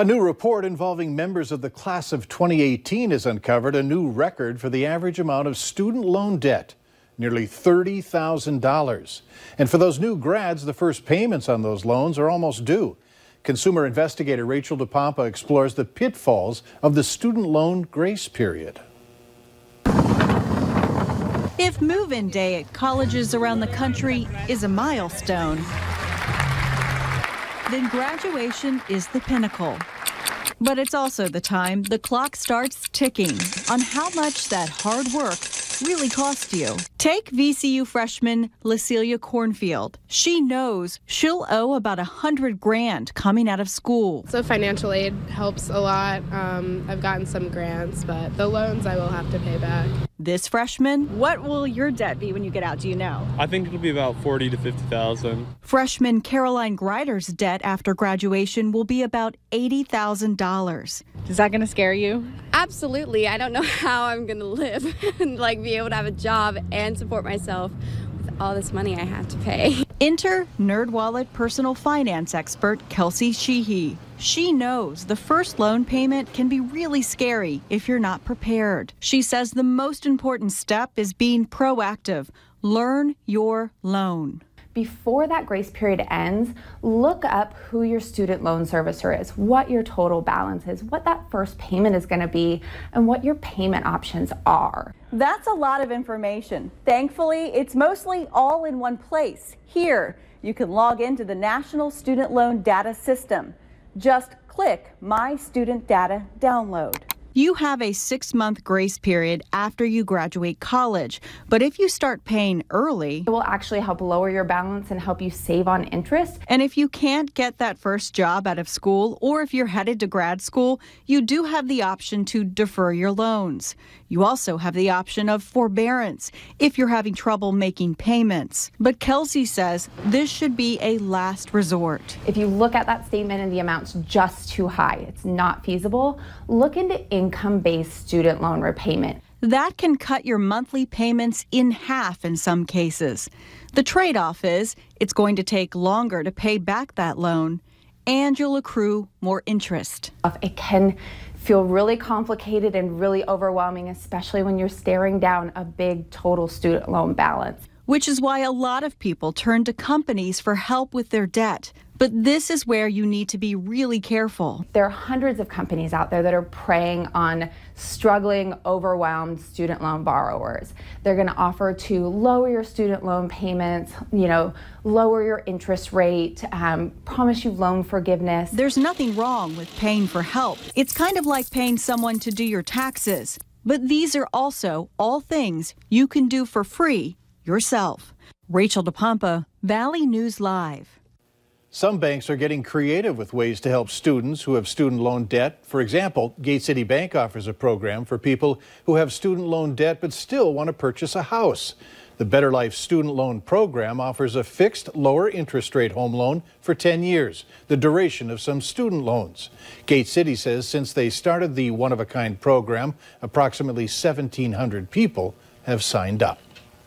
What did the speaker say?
A new report involving members of the class of 2018 has uncovered a new record for the average amount of student loan debt, nearly $30,000. And for those new grads, the first payments on those loans are almost due. Consumer investigator Rachel DePompa explores the pitfalls of the student loan grace period. If move-in day at colleges around the country is a milestone, then graduation is the pinnacle. But it's also the time the clock starts ticking on how much that hard work really cost you. Take VCU freshman Lecelia Cornfield. She knows she'll owe about a hundred grand coming out of school. So financial aid helps a lot. Um, I've gotten some grants, but the loans I will have to pay back. This freshman, what will your debt be when you get out? Do you know? I think it'll be about forty to fifty thousand. Freshman Caroline Grider's debt after graduation will be about eighty thousand dollars. Is that going to scare you? Absolutely. I don't know how I'm going to live and like be able to have a job and support myself with all this money I have to pay. Enter NerdWallet personal finance expert Kelsey Sheehy. She knows the first loan payment can be really scary if you're not prepared. She says the most important step is being proactive. Learn your loan before that grace period ends, look up who your student loan servicer is, what your total balance is, what that first payment is going to be, and what your payment options are. That's a lot of information. Thankfully, it's mostly all in one place. Here, you can log into the National Student Loan Data System. Just click My Student Data Download. You have a six month grace period after you graduate college, but if you start paying early, it will actually help lower your balance and help you save on interest. And if you can't get that first job out of school, or if you're headed to grad school, you do have the option to defer your loans. You also have the option of forbearance if you're having trouble making payments. But Kelsey says this should be a last resort. If you look at that statement and the amount's just too high, it's not feasible, look into income based student loan repayment. That can cut your monthly payments in half in some cases. The trade off is it's going to take longer to pay back that loan and you'll accrue more interest. It can feel really complicated and really overwhelming, especially when you're staring down a big total student loan balance. Which is why a lot of people turn to companies for help with their debt. But this is where you need to be really careful. There are hundreds of companies out there that are preying on struggling, overwhelmed student loan borrowers. They're going to offer to lower your student loan payments, you know, lower your interest rate, um, promise you loan forgiveness. There's nothing wrong with paying for help. It's kind of like paying someone to do your taxes. But these are also all things you can do for free yourself. Rachel DePompa, Valley News Live. Some banks are getting creative with ways to help students who have student loan debt. For example, Gate City Bank offers a program for people who have student loan debt but still want to purchase a house. The Better Life Student Loan Program offers a fixed, lower interest rate home loan for 10 years, the duration of some student loans. Gate City says since they started the one of a kind program, approximately 1,700 people have signed up.